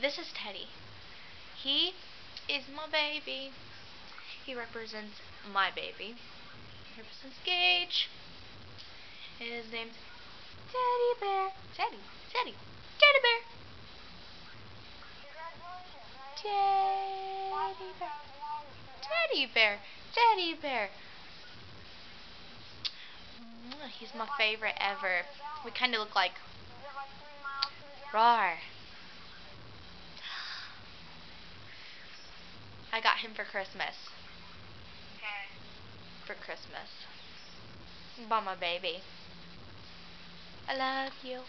this is Teddy. He is my baby. He represents my baby. He represents Gage. His name's Teddy Bear. Teddy. Teddy. Teddy Bear. Teddy Bear. Teddy Bear. Teddy Bear. He's my favorite ever. We kind of look like Roar. I got him for Christmas. Okay. For Christmas. By my baby. I love you.